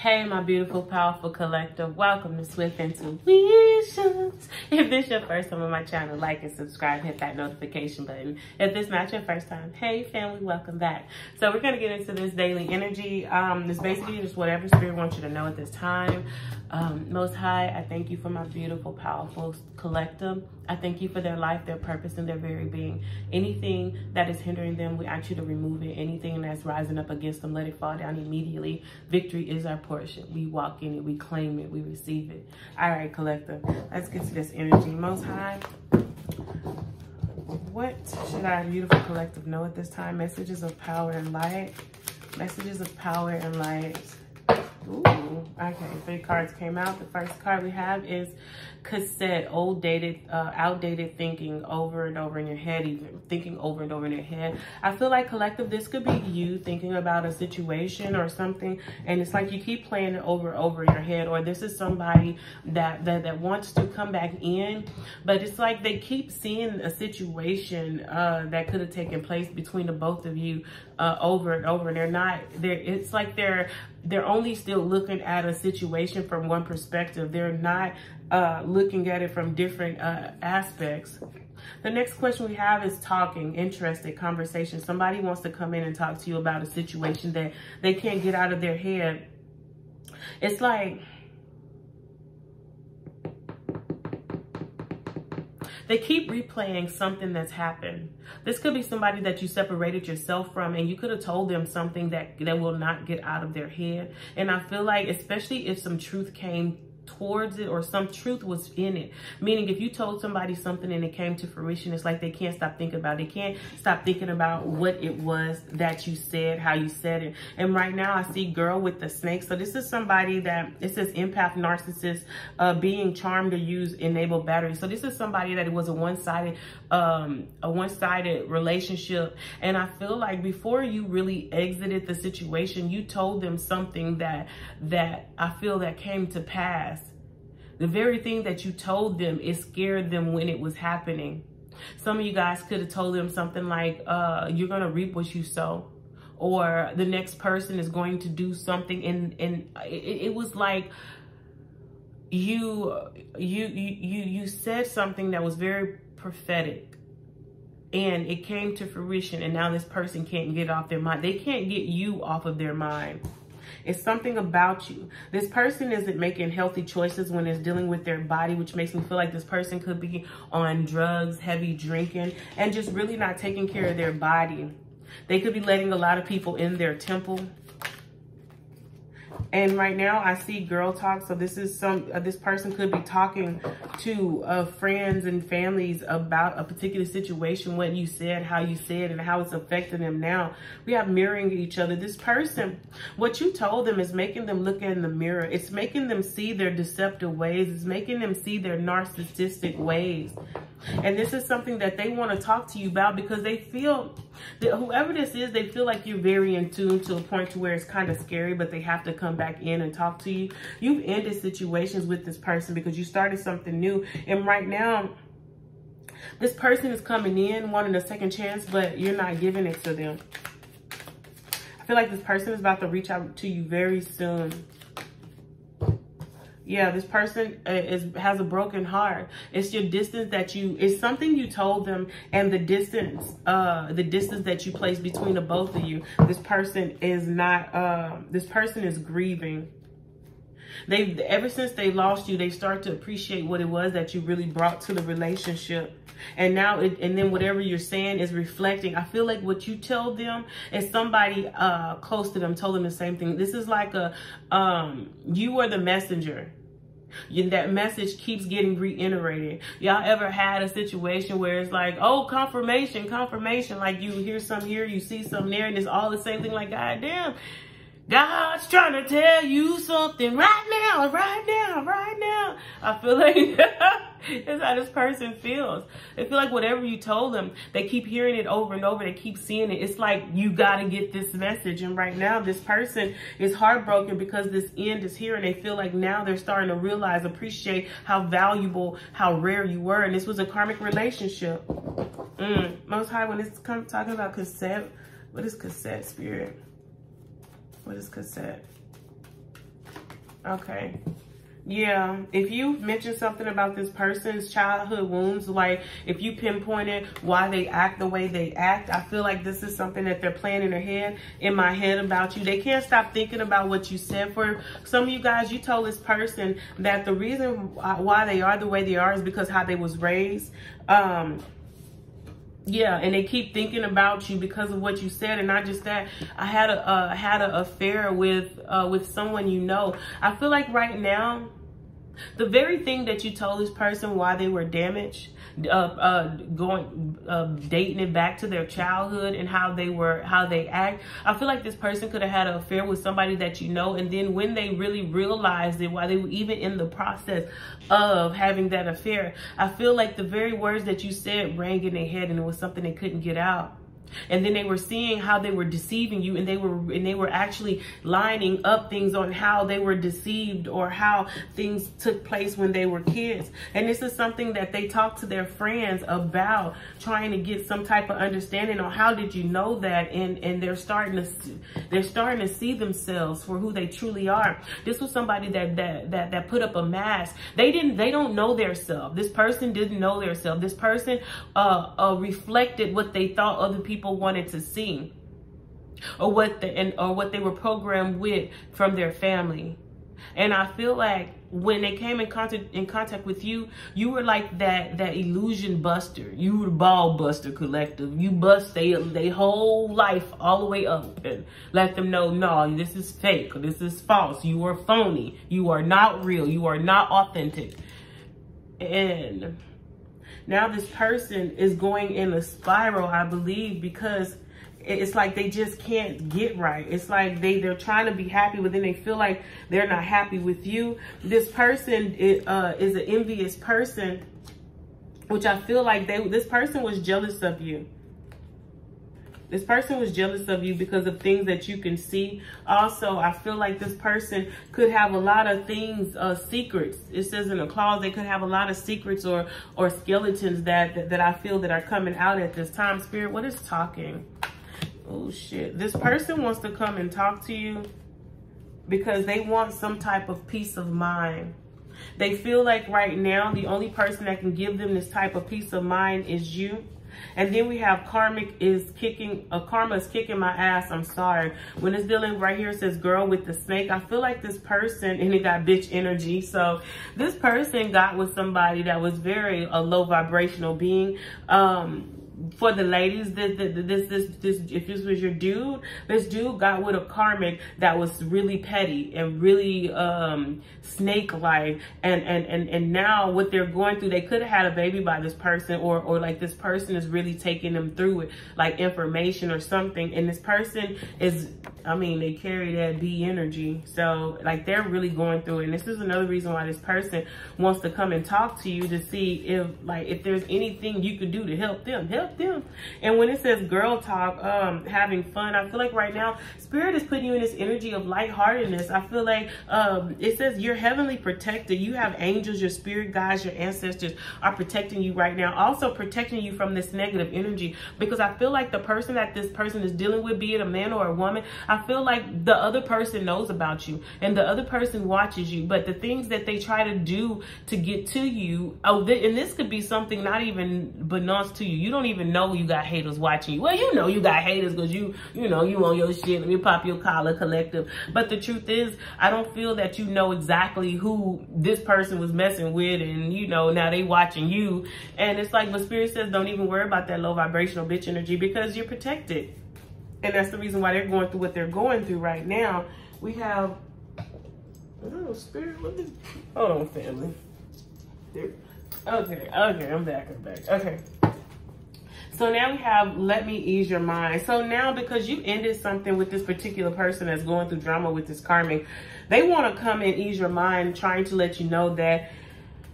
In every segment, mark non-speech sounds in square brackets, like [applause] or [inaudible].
Hey, my beautiful, powerful collective. Welcome to Swift Intuitions. If this is your first time on my channel, like and subscribe, hit that notification button. If this is not your first time, hey family, welcome back. So we're going to get into this daily energy. Um, it's basically just whatever spirit wants you to know at this time. Um, Most High, I thank you for my beautiful, powerful collective. I thank you for their life, their purpose, and their very being. Anything that is hindering them, we ask you to remove it. Anything that's rising up against them, let it fall down immediately. Victory is our portion. We walk in it, we claim it, we receive it. All right, collective, let's get to this energy. Most High, what should our beautiful collective know at this time? Messages of power and light. Messages of power and light. Ooh, okay, three cards came out. The first card we have is cassette, old dated, uh, outdated thinking over and over in your head, even thinking over and over in your head. I feel like collective, this could be you thinking about a situation or something, and it's like you keep playing it over and over in your head, or this is somebody that, that, that wants to come back in, but it's like they keep seeing a situation uh, that could have taken place between the both of you uh, over and over, and they're not, they're, it's like they're, they're only still looking at a situation from one perspective. They're not uh, looking at it from different uh, aspects. The next question we have is talking, interested, conversation. Somebody wants to come in and talk to you about a situation that they can't get out of their head. It's like, they keep replaying something that's happened. This could be somebody that you separated yourself from and you could have told them something that, that will not get out of their head. And I feel like, especially if some truth came towards it or some truth was in it. Meaning if you told somebody something and it came to fruition, it's like they can't stop thinking about it. They can't stop thinking about what it was that you said, how you said it. And right now I see girl with the snake. So this is somebody that, it says empath, narcissist, uh, being charmed to use enable battery. So this is somebody that it was a one-sided, um, a one-sided relationship. And I feel like before you really exited the situation, you told them something that, that I feel that came to pass the very thing that you told them, it scared them when it was happening. Some of you guys could have told them something like, uh, you're going to reap what you sow. Or the next person is going to do something. And, and it, it was like you, you, you, you said something that was very prophetic and it came to fruition and now this person can't get off their mind. They can't get you off of their mind. It's something about you. This person isn't making healthy choices when it's dealing with their body, which makes me feel like this person could be on drugs, heavy drinking, and just really not taking care of their body. They could be letting a lot of people in their temple and right now I see girl talk. So this is some, uh, this person could be talking to uh, friends and families about a particular situation, what you said, how you said, and how it's affecting them now. We have mirroring each other. This person, what you told them is making them look in the mirror. It's making them see their deceptive ways. It's making them see their narcissistic ways. And this is something that they want to talk to you about because they feel that whoever this is, they feel like you're very in tune to a point to where it's kind of scary, but they have to come back in and talk to you. You've ended situations with this person because you started something new. And right now, this person is coming in wanting a second chance, but you're not giving it to them. I feel like this person is about to reach out to you very soon yeah, this person uh, is has a broken heart. It's your distance that you, it's something you told them and the distance, uh, the distance that you place between the both of you. This person is not, uh, this person is grieving. They, ever since they lost you, they start to appreciate what it was that you really brought to the relationship. And now, it, and then whatever you're saying is reflecting. I feel like what you tell them is somebody uh, close to them told them the same thing. This is like a, um, you were the messenger that message keeps getting reiterated. Y'all ever had a situation where it's like, oh, confirmation, confirmation. Like you hear some here, you see some there, and it's all the same thing. Like, God damn, God's trying to tell you something right now, right now, right now. I feel like [laughs] [laughs] that's how this person feels. They feel like whatever you told them, they keep hearing it over and over. They keep seeing it. It's like you got to get this message. And right now, this person is heartbroken because this end is here. And they feel like now they're starting to realize, appreciate how valuable, how rare you were. And this was a karmic relationship. Mm. Most High, when it's come, talking about cassette, what is cassette spirit? What is cassette? Okay. Yeah, if you mention something about this person's childhood wounds, like if you pinpointed why they act the way they act, I feel like this is something that they're playing in their head, in my head about you. They can't stop thinking about what you said. For some of you guys, you told this person that the reason why they are the way they are is because how they was raised. Um, yeah and they keep thinking about you because of what you said and not just that. I had a uh, had an affair with uh, with someone you know. I feel like right now the very thing that you told this person why they were damaged uh, uh, going uh, dating it back to their childhood and how they were how they act i feel like this person could have had an affair with somebody that you know and then when they really realized it while they were even in the process of having that affair i feel like the very words that you said rang in their head and it was something they couldn't get out and then they were seeing how they were deceiving you and they were and they were actually lining up things on how they were deceived or how things took place when they were kids. And this is something that they talk to their friends about trying to get some type of understanding on how did you know that and and they're starting to they're starting to see themselves for who they truly are. This was somebody that that that, that put up a mask. They didn't they don't know their self. This person didn't know their self. This person uh, uh reflected what they thought other people people wanted to see or what the, and or what they were programmed with from their family. And I feel like when they came in contact in contact with you, you were like that that illusion buster. You were the ball buster collective. You bust they they whole life all the way up and let them know, no, this is fake. This is false. You are phony. You are not real. You are not authentic. And now this person is going in a spiral, I believe, because it's like they just can't get right. It's like they, they're trying to be happy, but then they feel like they're not happy with you. This person is, uh, is an envious person, which I feel like they this person was jealous of you. This person was jealous of you because of things that you can see. Also, I feel like this person could have a lot of things, uh, secrets. It says in the clause they could have a lot of secrets or or skeletons that, that, that I feel that are coming out at this time. Spirit, what is talking? Oh, shit. This person wants to come and talk to you because they want some type of peace of mind. They feel like right now the only person that can give them this type of peace of mind is you. And then we have karmic is kicking, uh, karma is kicking my ass. I'm sorry. When it's dealing right here, it says girl with the snake. I feel like this person, and it got bitch energy. So this person got with somebody that was very a low vibrational being. Um, for the ladies, this, this, this, this, if this was your dude, this dude got with a karmic that was really petty and really um, snake-like, and and and and now what they're going through, they could have had a baby by this person, or or like this person is really taking them through it, like information or something, and this person is, I mean, they carry that B energy, so like they're really going through it, and this is another reason why this person wants to come and talk to you to see if like if there's anything you could do to help them, help them. And when it says girl talk, um, having fun, I feel like right now, Spirit is putting you in this energy of lightheartedness. I feel like um, it says you're heavenly protected. You have angels, your spirit guides, your ancestors are protecting you right now. Also protecting you from this negative energy because I feel like the person that this person is dealing with, be it a man or a woman, I feel like the other person knows about you and the other person watches you. But the things that they try to do to get to you, oh, and this could be something not even belongs to you. You don't even even know you got haters watching you. Well, you know you got haters because you, you know, you on your shit. Let me pop your collar collective. But the truth is, I don't feel that you know exactly who this person was messing with and, you know, now they watching you. And it's like, but Spirit says don't even worry about that low vibrational bitch energy because you're protected. And that's the reason why they're going through what they're going through right now. We have, oh, Spirit, look at, hold on, family. There. Okay, okay, I'm back, I'm back. Okay. So now we have let me ease your mind. So now because you ended something with this particular person that's going through drama with this karmic, they want to come and ease your mind trying to let you know that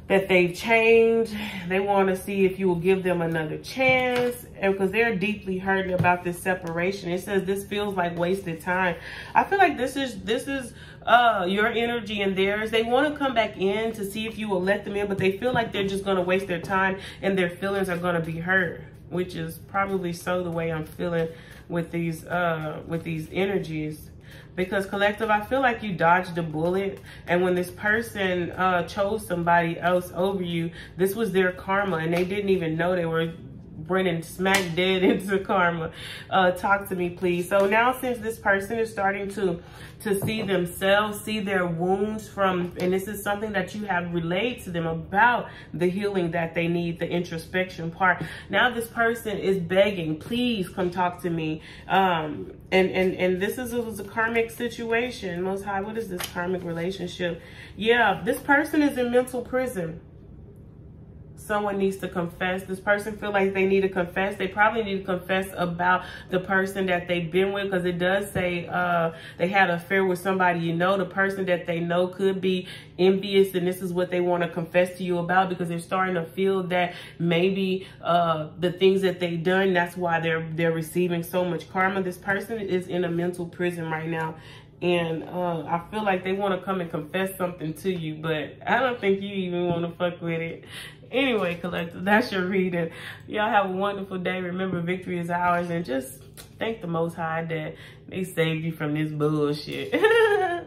that they've changed. They want to see if you will give them another chance because they're deeply hurting about this separation. It says this feels like wasted time. I feel like this is this is uh your energy and theirs. They want to come back in to see if you will let them in, but they feel like they're just going to waste their time and their feelings are going to be hurt which is probably so the way I'm feeling with these uh with these energies. Because collective i feel like you dodged a bullet and when this person uh, chose somebody else over you this was their karma and they didn't even know they were running smack dead [laughs] into karma. Uh, talk to me please. So now since this person is starting to to see themselves see their wounds from and this is something that you have relayed to them about the healing that they need the introspection part. Now this person is begging please come talk to me. Um and and and this is was a karmic situation. Most high what is this karmic relationship? Yeah this person is in mental prison someone needs to confess. This person feel like they need to confess. They probably need to confess about the person that they've been with because it does say uh, they had an affair with somebody you know. The person that they know could be envious and this is what they want to confess to you about because they're starting to feel that maybe uh, the things that they've done, that's why they're, they're receiving so much karma. This person is in a mental prison right now and uh, I feel like they want to come and confess something to you, but I don't think you even want to fuck with it. Anyway, collective, that's your reading. Y'all have a wonderful day. Remember, victory is ours. And just thank the Most High that they saved you from this bullshit. [laughs]